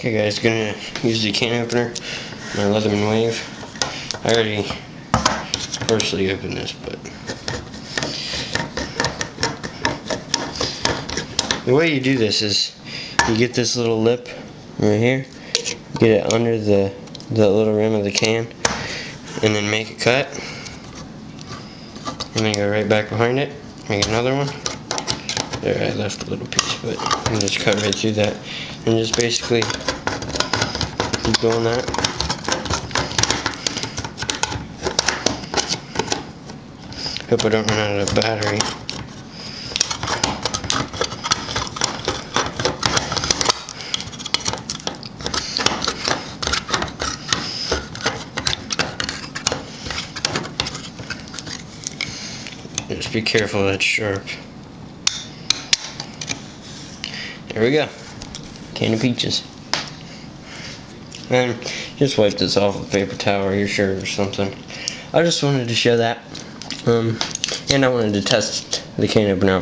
Okay guys, gonna use the can opener, my Leatherman Wave. I already partially opened this, but the way you do this is you get this little lip right here, get it under the the little rim of the can, and then make a cut, and then go right back behind it, make another one. There, I left a little piece, but you just cut right through that, and just basically keep doing that. Hope I don't run out of battery. Just be careful, that's sharp. There we go. Can of peaches. And just wipe this off with a paper towel or your shirt or something. I just wanted to show that. Um, and I wanted to test the can opener.